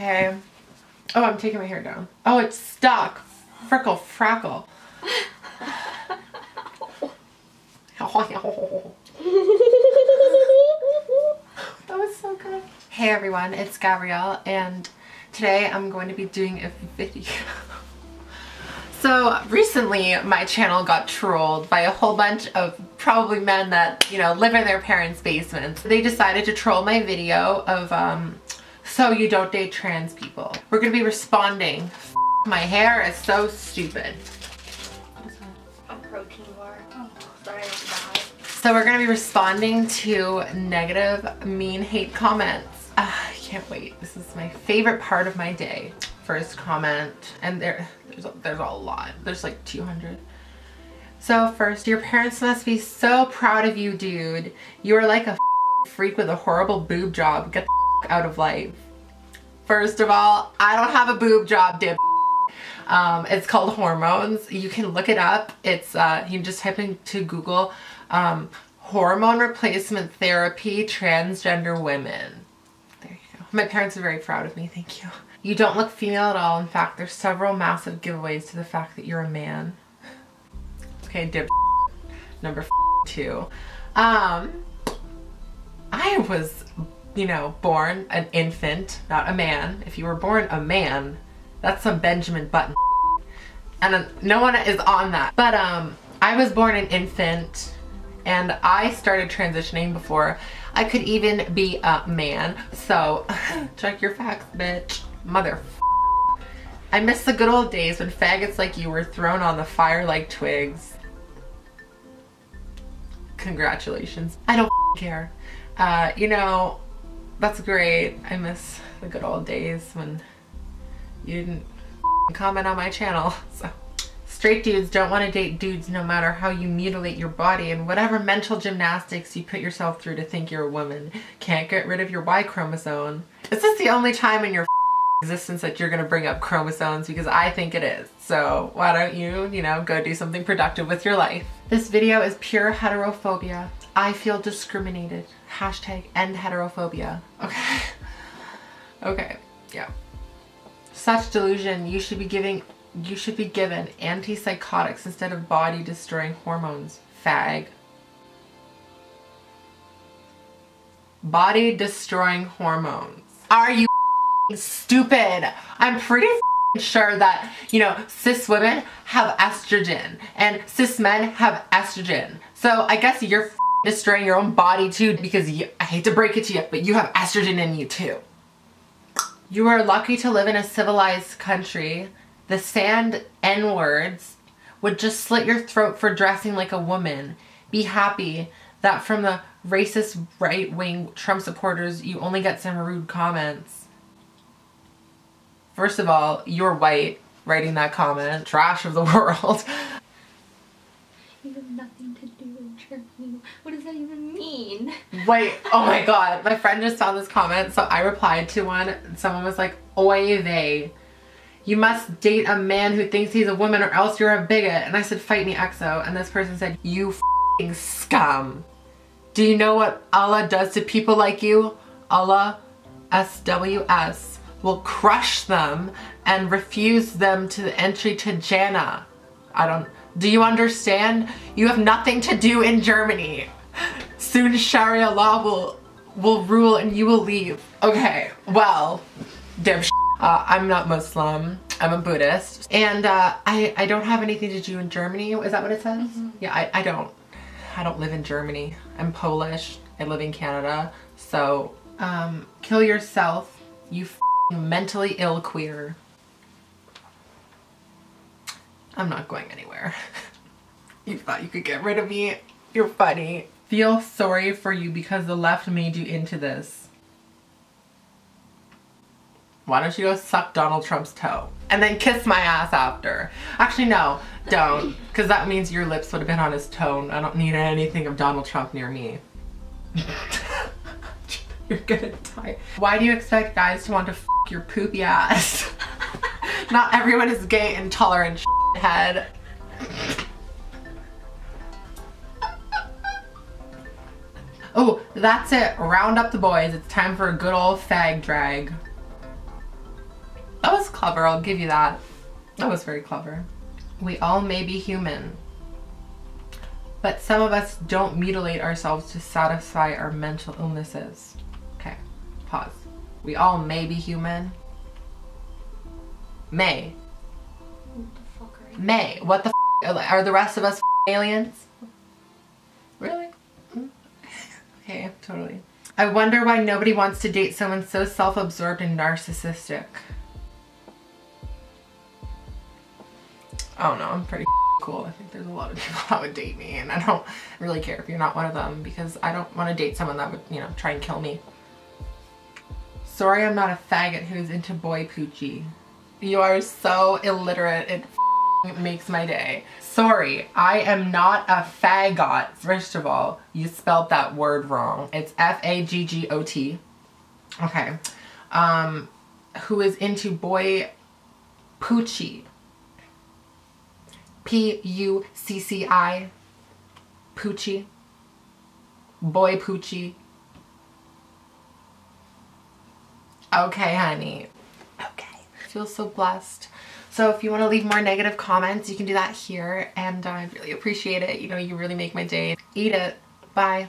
Okay. Oh, I'm taking my hair down. Oh, it's stuck. Frickle frackle. that was so good. Hey everyone, it's Gabrielle and today I'm going to be doing a video. So recently my channel got trolled by a whole bunch of probably men that, you know, live in their parents' basements. They decided to troll my video of, um, so you don't date trans people. We're gonna be responding. F my hair is so stupid. So we're gonna be responding to negative, mean hate comments. Uh, I can't wait. This is my favorite part of my day. First comment, and there, there's a, there's a lot. There's like 200. So first, your parents must be so proud of you, dude. You are like a freak with a horrible boob job. Get the out of life. First of all, I don't have a boob job, dip. Um, it's called hormones. You can look it up. It's uh, you just type into Google um, hormone replacement therapy transgender women. There you go. My parents are very proud of me. Thank you. You don't look female at all. In fact, there's several massive giveaways to the fact that you're a man. Okay, dip number two. Um, I was, you know, born an infant, not a man. If you were born a man, that's some Benjamin Button. And uh, no one is on that. But um, I was born an infant and I started transitioning before I could even be a man. So check your facts, bitch. Mother I miss the good old days when faggots like you were thrown on the fire like twigs. Congratulations. I don't care. Uh, you know, that's great. I miss the good old days when you didn't comment on my channel. So straight dudes don't want to date dudes no matter how you mutilate your body and whatever mental gymnastics you put yourself through to think you're a woman. Can't get rid of your Y chromosome. Is this the only time in your existence that you're gonna bring up chromosomes because I think it is. So why don't you, you know, go do something productive with your life. This video is pure heterophobia. I feel discriminated. Hashtag end heterophobia. Okay. Okay, yeah. Such delusion, you should be giving you should be given antipsychotics instead of body destroying hormones. Fag. Body destroying hormones. Are you stupid. I'm pretty sure that, you know, cis women have estrogen and cis men have estrogen. So I guess you're destroying your own body too because you, I hate to break it to you, but you have estrogen in you too. You are lucky to live in a civilized country. The sand N-words would just slit your throat for dressing like a woman. Be happy that from the racist right-wing Trump supporters, you only get some rude comments. First of all, you're white writing that comment. Trash of the world. You have nothing to do in Germany. What does that even mean? Wait, oh my god. My friend just saw this comment, so I replied to one. Someone was like, oy vey. You must date a man who thinks he's a woman or else you're a bigot. And I said, fight me, EXO. And this person said, you fing scum. Do you know what Allah does to people like you? Allah, S-W-S will crush them and refuse them to the entry to Jannah. I don't, do you understand? You have nothing to do in Germany. Soon Sharia law will, will rule and you will leave. Okay, well, dim uh, I'm not Muslim. I'm a Buddhist. And uh, I, I don't have anything to do in Germany. Is that what it says? Mm -hmm. Yeah, I, I don't. I don't live in Germany. I'm Polish. I live in Canada. So, um, kill yourself, you mentally ill queer. I'm not going anywhere. you thought you could get rid of me? You're funny. Feel sorry for you because the left made you into this. Why don't you go suck Donald Trump's toe? And then kiss my ass after. Actually, no, don't. Because that means your lips would have been on his toe. I don't need anything of Donald Trump near me. You're gonna die. Why do you expect guys to want to your poopy ass. Not everyone is gay intolerant head. Oh, that's it. Round up the boys. It's time for a good old fag drag. That was clever, I'll give you that. That was very clever. We all may be human, but some of us don't mutilate ourselves to satisfy our mental illnesses. Okay, pause. We all may be human. May. May. What the are the rest of us aliens? Really? Hmm. Okay, totally. I wonder why nobody wants to date someone so self-absorbed and narcissistic. Oh no, I'm pretty cool. I think there's a lot of people that would date me and I don't really care if you're not one of them because I don't want to date someone that would, you know, try and kill me. Sorry I'm not a faggot who's into boy poochie. You are so illiterate. It makes my day. Sorry, I am not a faggot. First of all, you spelled that word wrong. It's F-A-G-G-O-T. Okay. Um, who is into boy poochie. P-U-C-C-I. Poochie. Boy poochie. Okay, honey. Okay. I feel so blessed. So if you want to leave more negative comments, you can do that here. And uh, I really appreciate it. You know, you really make my day. Eat it. Bye.